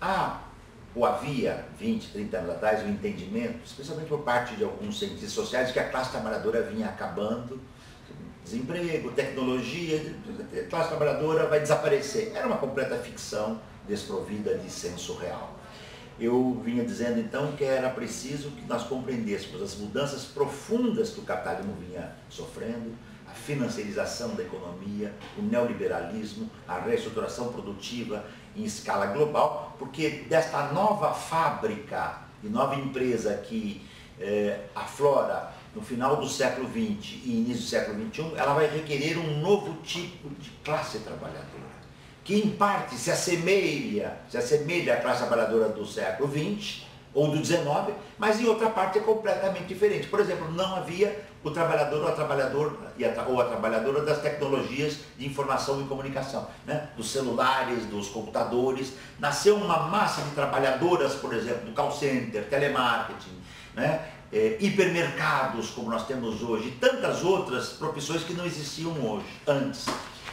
há ou havia 20, 30 anos atrás o um entendimento, especialmente por parte de alguns cientistas sociais, de que a classe trabalhadora vinha acabando, desemprego, tecnologia, a classe trabalhadora vai desaparecer. Era uma completa ficção desprovida de senso real. Eu vinha dizendo então que era preciso que nós compreendêssemos as mudanças profundas que o capitalismo vinha sofrendo, a financiarização da economia, o neoliberalismo, a reestruturação produtiva em escala global, porque desta nova fábrica e nova empresa que eh, aflora no final do século XX e início do século XXI, ela vai requerer um novo tipo de classe trabalhadora, que em parte se assemelha, se assemelha à classe trabalhadora do século XX ou do XIX, mas em outra parte é completamente diferente. Por exemplo, não havia o trabalhador ou a trabalhadora, ou a trabalhadora das tecnologias de informação e comunicação, né? dos celulares, dos computadores. Nasceu uma massa de trabalhadoras, por exemplo, do call center, telemarketing, né? É, hipermercados, como nós temos hoje, e tantas outras profissões que não existiam hoje, antes.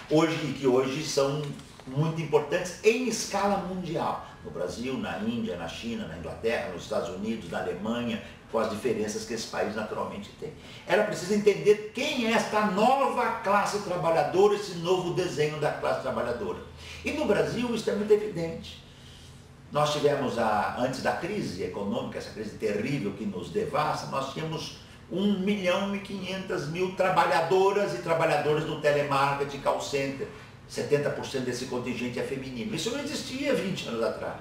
Hoje e que hoje são muito importantes em escala mundial. No Brasil, na Índia, na China, na Inglaterra, nos Estados Unidos, na Alemanha, com as diferenças que esse país naturalmente tem. Era preciso entender quem é esta nova classe trabalhadora, esse novo desenho da classe trabalhadora. E no Brasil isso é muito evidente. Nós tivemos, a, antes da crise econômica, essa crise terrível que nos devasta, nós tínhamos 1 milhão e 500 mil trabalhadoras e trabalhadores do telemarketing, call center. 70% desse contingente é feminino. Isso não existia 20 anos atrás.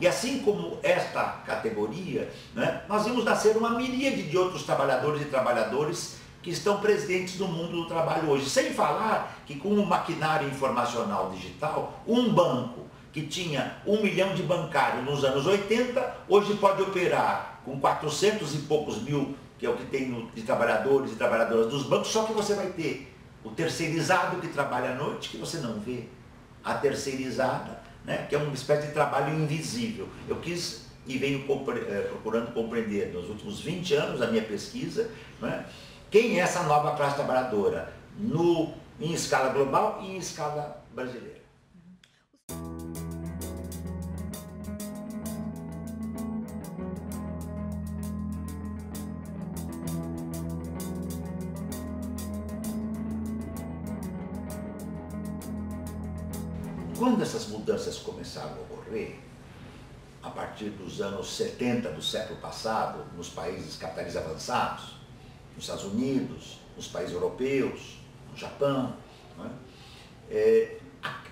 E assim como esta categoria, né, nós vimos nascer uma miríade de outros trabalhadores e trabalhadoras que estão presentes no mundo do trabalho hoje. Sem falar que com o maquinário informacional digital, um banco que tinha um milhão de bancários nos anos 80, hoje pode operar com 400 e poucos mil, que é o que tem de trabalhadores e trabalhadoras dos bancos, só que você vai ter o terceirizado que trabalha à noite, que você não vê, a terceirizada, né, que é uma espécie de trabalho invisível. Eu quis e venho eh, procurando compreender nos últimos 20 anos da minha pesquisa, né, quem é essa nova classe trabalhadora no, em escala global e em escala brasileira. Quando essas mudanças começaram a ocorrer, a partir dos anos 70 do século passado, nos países capitalistas avançados, nos Estados Unidos, nos países europeus, no Japão, é? É,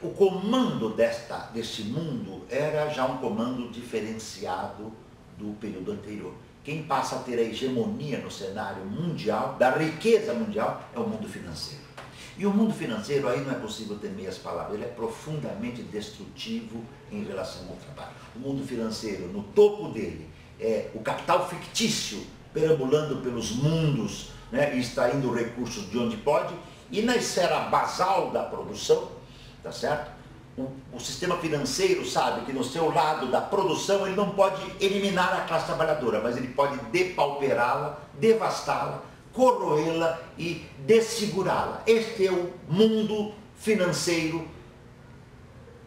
o comando desta, deste mundo era já um comando diferenciado do período anterior. Quem passa a ter a hegemonia no cenário mundial, da riqueza mundial, é o mundo financeiro. E o mundo financeiro, aí não é possível ter meias palavras, ele é profundamente destrutivo em relação ao trabalho. O mundo financeiro, no topo dele, é o capital fictício perambulando pelos mundos né, e extraindo recursos de onde pode, e na esfera basal da produção, tá certo? O, o, sistema financeiro sabe que no seu lado da produção ele não pode eliminar a classe trabalhadora, mas ele pode depauperá-la, devastá-la, corroê-la e desfigurá-la. Este é o mundo financeiro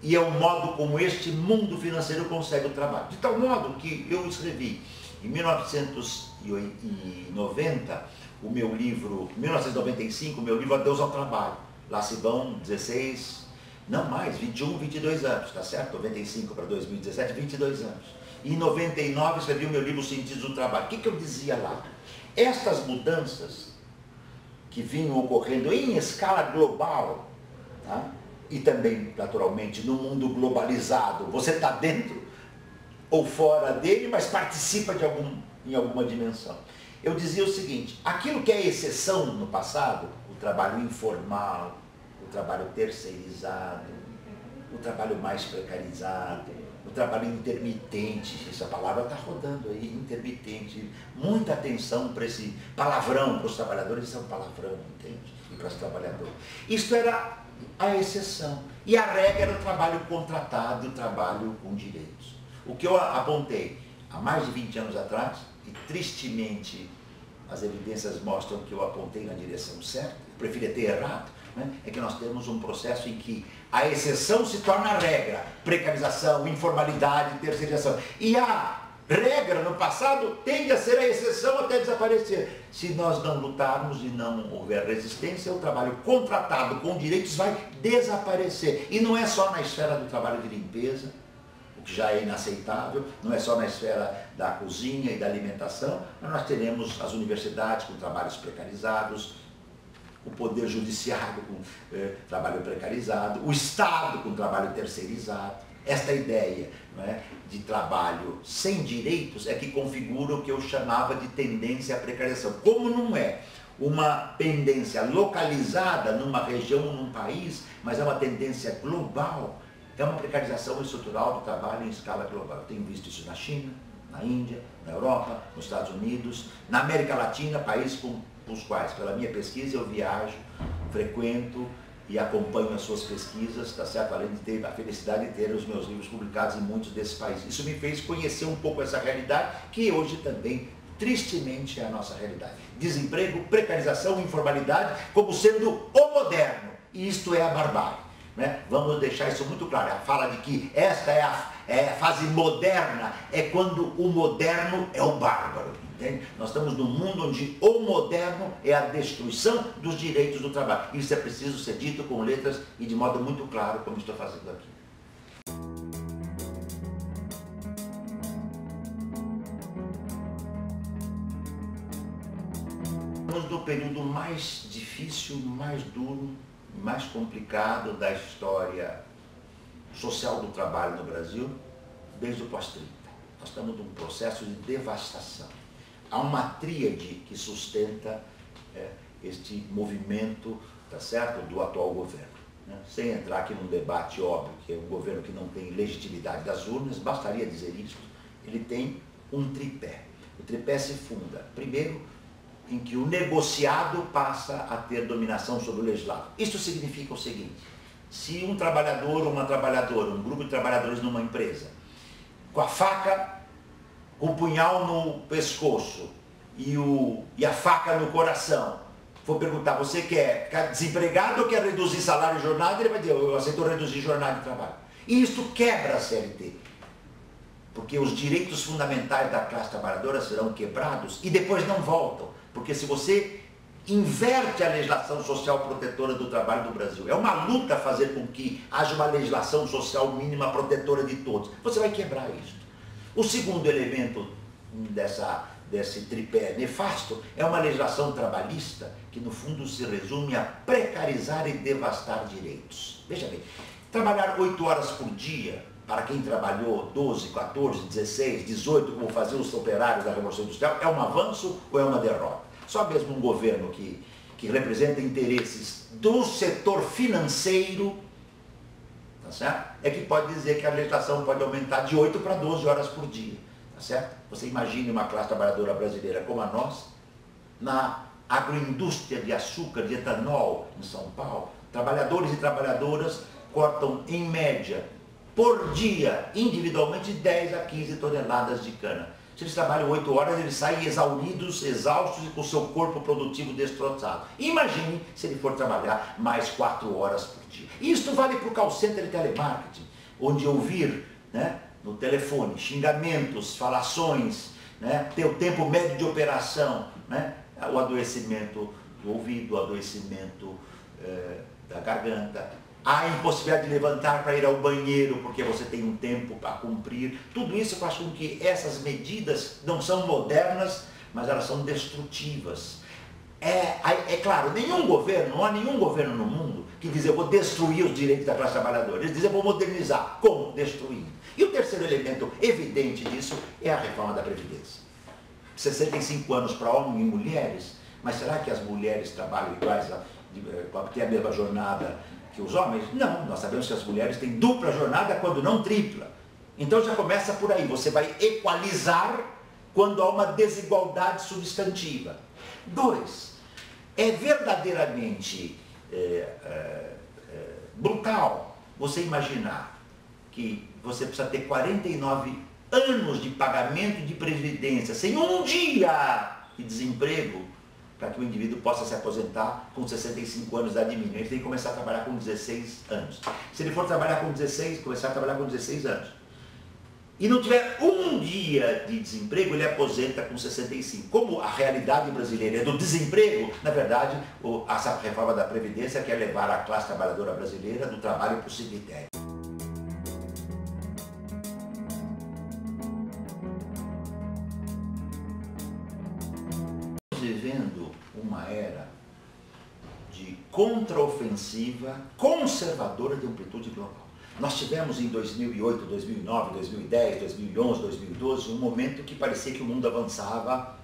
e é o modo como este mundo financeiro consegue o trabalho. De tal modo que eu escrevi em 1990 o meu livro, 1995, o meu livro Adeus ao Trabalho. Lá se vão 16, não mais, 21, 22 anos, tá certo? 95 para 2017, 22 anos. Em 99 escrevi o meu livro Sentidos do Trabalho. O que, que eu dizia lá? Estas mudanças que vinham ocorrendo em escala global, tá? e também, naturalmente, no mundo globalizado, você está dentro ou fora dele, mas participa de algum, em alguma dimensão. Eu dizia o seguinte, aquilo que é exceção no passado, o trabalho informal, o trabalho terceirizado, o trabalho mais precarizado, trabalho intermitente, essa palavra está rodando aí, intermitente. Muita atenção para esse palavrão, para os trabalhadores, isso é um palavrão, entende? E para os trabalhadores. Isto era a exceção. E a regra era o trabalho contratado o trabalho com direitos. O que eu apontei há mais de 20 anos atrás, e tristemente as evidências mostram que eu apontei na direção certa, eu preferia ter errado, né? é que nós temos um processo em que a exceção se torna regra, precarização, informalidade, terceirização. E a regra no passado tende a ser a exceção até desaparecer. Se nós não lutarmos e não houver resistência, o trabalho contratado com direitos vai desaparecer. E não é só na esfera do trabalho de limpeza, o que já é inaceitável, não é só na esfera da cozinha e da alimentação, mas nós teremos as universidades com trabalhos precarizados, o poder judiciário com eh, trabalho precarizado, o Estado com trabalho terceirizado. Esta ideia é, de trabalho sem direitos é que configura o que eu chamava de tendência à precarização. Como não é uma tendência localizada numa região num país, mas é uma tendência global, é uma precarização estrutural do trabalho em escala global. Eu tenho visto isso na China, na Índia, na Europa, nos Estados Unidos, na América Latina, países com os quais, pela minha pesquisa, eu viajo, frequento e acompanho as suas pesquisas, tá certo? Além de ter a felicidade de ter os meus livros publicados em muitos desses países. Isso me fez conhecer um pouco essa realidade, que hoje também, tristemente, é a nossa realidade. Desemprego, precarização, informalidade, como sendo o moderno. E isto é a barbárie. Né? Vamos deixar isso muito claro. A fala de que esta é a, é a fase moderna, é quando o moderno é o bárbaro. Entende? Nós estamos num mundo onde o moderno é a destruição dos direitos do trabalho. Isso é preciso ser dito com letras e de modo muito claro, como estou fazendo aqui. Estamos no período mais difícil, mais duro, mais complicado da história social do trabalho no Brasil, desde o pós-30. Nós estamos num processo de devastação há uma tríade que sustenta é, este movimento, tá certo, do atual governo. Né? Sem entrar aqui num debate óbvio, que é um governo que não tem legitimidade das urnas, bastaria dizer isso, ele tem um tripé. O tripé se funda, primeiro, em que o negociado passa a ter dominação sobre o legislado. Isso significa o seguinte, se um trabalhador ou uma trabalhadora, um grupo de trabalhadores numa empresa, com a faca com o punhal no pescoço e, o, e a faca no coração, for perguntar, você quer ficar desempregado ou quer reduzir salário e jornada? Ele vai dizer, eu aceito reduzir jornada de trabalho. E isso quebra a CLT. Porque os direitos fundamentais da classe trabalhadora serão quebrados e depois não voltam. Porque se você inverte a legislação social protetora do trabalho do Brasil, é uma luta fazer com que haja uma legislação social mínima protetora de todos, você vai quebrar isso. O segundo elemento dessa, desse tripé nefasto é uma legislação trabalhista que, no fundo, se resume a precarizar e devastar direitos. Veja bem, trabalhar oito horas por dia, para quem trabalhou 12, 14, 16, 18, como faziam os operários da Revolução Industrial, é um avanço ou é uma derrota? Só mesmo um governo que, que representa interesses do setor financeiro tá certo? É que pode dizer que a legislação pode aumentar de 8 para 12 horas por dia, tá certo? Você imagine uma classe trabalhadora brasileira como a nossa, na agroindústria de açúcar, de etanol em São Paulo, trabalhadores e trabalhadoras cortam em média por dia, individualmente, 10 a 15 toneladas de cana. Se eles trabalham 8 horas, eles saem exauridos, exaustos e com seu corpo produtivo destroçado. Imagine se ele for trabalhar mais 4 horas por dia. Isto vale para o call center de telemarketing, onde ouvir né, no telefone xingamentos, falações, né, ter o tempo médio de operação, né, o adoecimento do ouvido, o adoecimento eh, da garganta, a impossibilidade de levantar para ir ao banheiro porque você tem um tempo para cumprir. Tudo isso faz com que essas medidas não são modernas, mas elas são destrutivas. É, é claro, nenhum governo, não há nenhum governo no mundo que diz eu vou destruir os direitos da classe trabalhadora. Eles dizem eu vou modernizar. Como? Destruindo. E o terceiro elemento evidente disso é a reforma da Previdência. 65 anos para homens e mulheres, mas será que as mulheres trabalham iguais, a, ter a mesma jornada que os homens? Não, nós sabemos que as mulheres têm dupla jornada quando não tripla. Então já começa por aí, você vai equalizar quando há uma desigualdade substantiva. Dois, é verdadeiramente é, é, é, brutal você imaginar que você precisa ter 49 anos de pagamento de previdência sem um dia e desemprego para que o indivíduo possa se aposentar com 65 anos de idade mínima. Ele tem que começar a trabalhar com 16 anos. Se ele for trabalhar com 16, começar a trabalhar com 16 anos, e não tiver um dia de desemprego, ele aposenta com 65. Como a realidade brasileira é do desemprego, na verdade, essa reforma da Previdência quer levar a classe trabalhadora brasileira do trabalho para o cemitério. Vivendo uma era de contraofensiva conservadora de amplitude global. Nós tivemos em 2008, 2009, 2010, 2011, 2012 um momento que parecia que o mundo avançava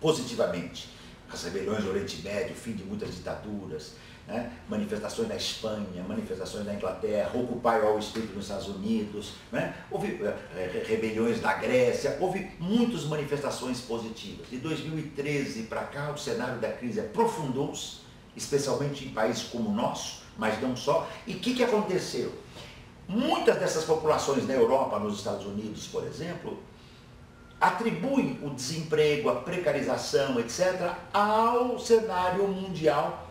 positivamente. As rebeliões do Oriente Médio, o fim de muitas ditaduras, né? manifestações na Espanha, manifestações na Inglaterra, Occupy Wall Street nos Estados Unidos, né? houve é, rebeliões na Grécia, houve muitas manifestações positivas. De 2013 para cá, o cenário da crise aprofundou-se, especialmente em países como o nosso, mas não só. E o que, que aconteceu? Muitas dessas populações na Europa, nos Estados Unidos, por exemplo, atribuem o desemprego, a precarização, etc., ao cenário mundial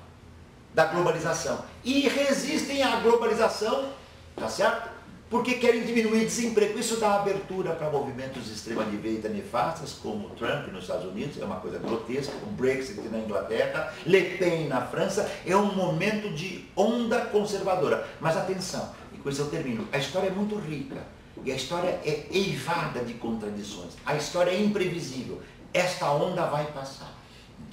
da globalização. E resistem à globalização, tá certo? Porque querem diminuir o desemprego. Isso dá abertura para movimentos de extrema-direita nefastas, como Trump nos Estados Unidos, é uma coisa grotesca, o Brexit na Inglaterra, Le Pen na França, é um momento de onda conservadora. Mas atenção, com isso eu termino. A história é muito rica e a história é eivada de contradições. A história é imprevisível. Esta onda vai passar.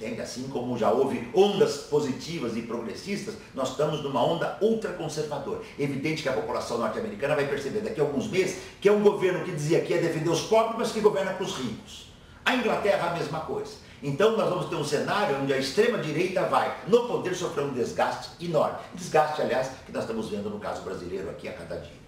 Entende? Assim como já houve ondas positivas e progressistas, nós estamos numa onda ultraconservadora. Evidente que a população norte-americana vai perceber daqui a alguns meses que é um governo que dizia que ia defender os pobres, mas que governa para os ricos. A Inglaterra a mesma coisa. Então nós vamos ter um cenário onde a extrema-direita vai, no poder, sofrer um desgaste enorme. Desgaste, aliás, que nós estamos vendo no caso brasileiro aqui a cada dia.